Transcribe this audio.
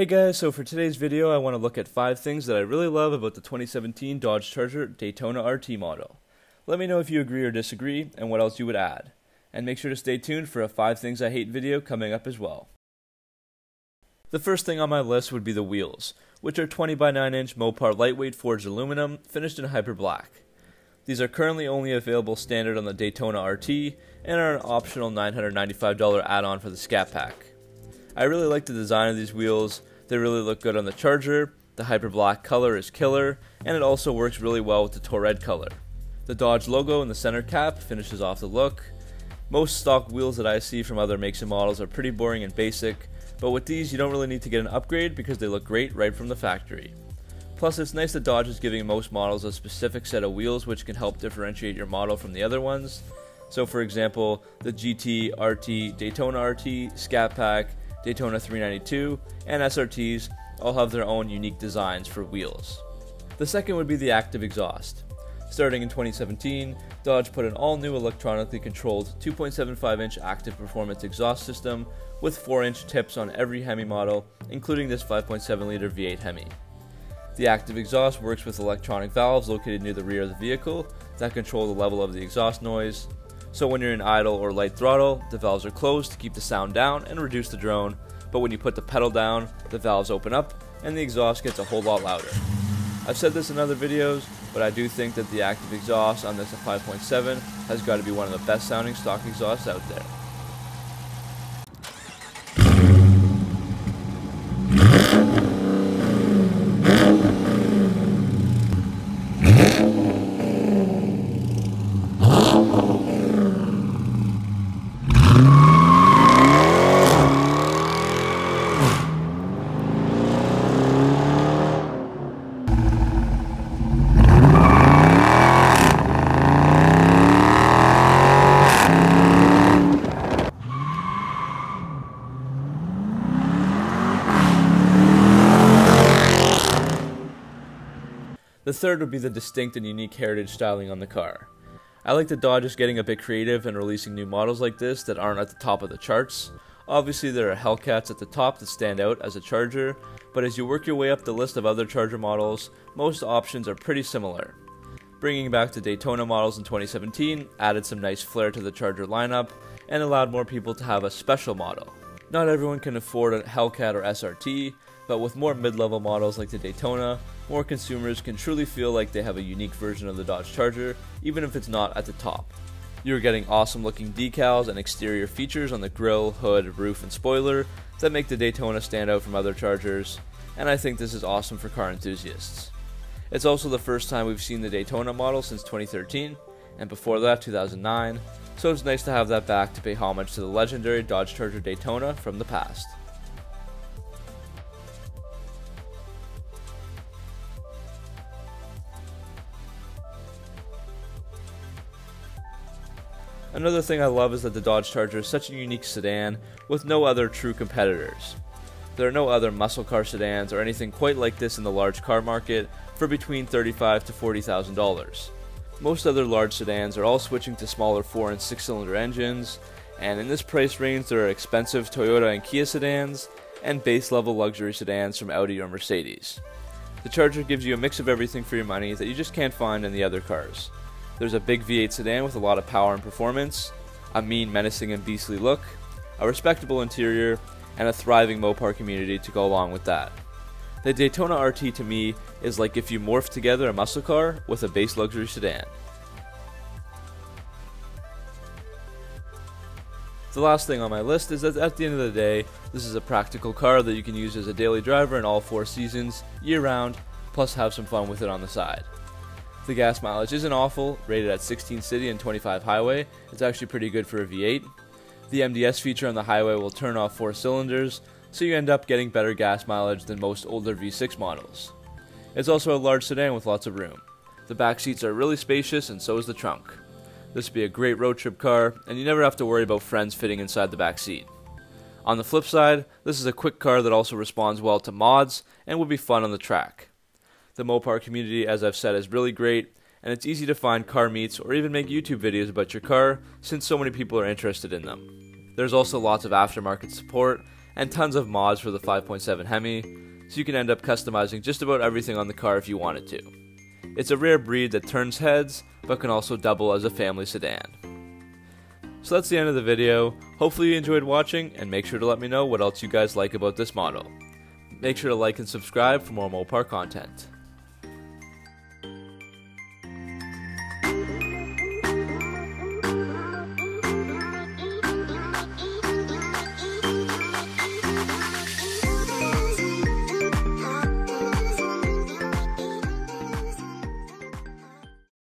Hey guys, so for today's video I want to look at 5 things that I really love about the 2017 Dodge Charger Daytona RT model. Let me know if you agree or disagree and what else you would add. And make sure to stay tuned for a 5 things I hate video coming up as well. The first thing on my list would be the wheels, which are 20 by 9 inch Mopar lightweight forged aluminum finished in hyper black. These are currently only available standard on the Daytona RT and are an optional $995 add-on for the Scat Pack. I really like the design of these wheels. They really look good on the Charger. The hyper black color is killer, and it also works really well with the Torred color. The Dodge logo in the center cap finishes off the look. Most stock wheels that I see from other makes and models are pretty boring and basic, but with these you don't really need to get an upgrade because they look great right from the factory. Plus, it's nice that Dodge is giving most models a specific set of wheels which can help differentiate your model from the other ones. So, for example, the GT, RT, Daytona RT, Scat Pack, Daytona 392, and SRTs all have their own unique designs for wheels. The second would be the active exhaust. Starting in 2017, Dodge put an all new electronically controlled 2.75 inch active performance exhaust system with 4 inch tips on every Hemi model, including this 5.7 liter V8 Hemi. The active exhaust works with electronic valves located near the rear of the vehicle that control the level of the exhaust noise, so when you're in idle or light throttle, the valves are closed to keep the sound down and reduce the drone, but when you put the pedal down, the valves open up and the exhaust gets a whole lot louder. I've said this in other videos, but I do think that the active exhaust on this 5.7 has got to be one of the best sounding stock exhausts out there. The third would be the distinct and unique heritage styling on the car. I like that Dodge is getting a bit creative and releasing new models like this that aren't at the top of the charts. Obviously, there are Hellcats at the top that stand out as a Charger, but as you work your way up the list of other Charger models, most options are pretty similar. Bringing back the Daytona models in 2017 added some nice flair to the Charger lineup and allowed more people to have a special model. Not everyone can afford a Hellcat or SRT, but with more mid-level models like the Daytona, more consumers can truly feel like they have a unique version of the Dodge Charger, even if it's not at the top. You're getting awesome looking decals and exterior features on the grille, hood, roof, and spoiler that make the Daytona stand out from other Chargers, and I think this is awesome for car enthusiasts. It's also the first time we've seen the Daytona model since 2013, and before that 2009, so it's nice to have that back to pay homage to the legendary Dodge Charger Daytona from the past. Another thing I love is that the Dodge Charger is such a unique sedan with no other true competitors. There are no other muscle car sedans or anything quite like this in the large car market for between $35,000 to $40,000. Most other large sedans are all switching to smaller 4 and 6 cylinder engines, and in this price range there are expensive Toyota and Kia sedans and base level luxury sedans from Audi or Mercedes. The Charger gives you a mix of everything for your money that you just can't find in the other cars. There's a big V8 sedan with a lot of power and performance, a mean, menacing, and beastly look, a respectable interior, and a thriving Mopar community to go along with that. The Daytona RT to me is like if you morph together a muscle car with a base luxury sedan. The last thing on my list is that at the end of the day, this is a practical car that you can use as a daily driver in all four seasons, year round, plus have some fun with it on the side. The gas mileage isn't awful, rated at 16 city and 25 highway. It's actually pretty good for a V8. The MDS feature on the highway will turn off four cylinders, so you end up getting better gas mileage than most older V6 models. It's also a large sedan with lots of room. The back seats are really spacious and so is the trunk. This would be a great road trip car, and you never have to worry about friends fitting inside the back seat. On the flip side, this is a quick car that also responds well to mods and would be fun on the track. The Mopar community, as I've said, is really great, and it's easy to find car meets or even make YouTube videos about your car since so many people are interested in them. There's also lots of aftermarket support, and tons of mods for the 5.7 Hemi, so you can end up customizing just about everything on the car if you wanted to. It's a rare breed that turns heads, but can also double as a family sedan. So that's the end of the video. Hopefully you enjoyed watching, and make sure to let me know what else you guys like about this model. Make sure to like and subscribe for more Mopar content.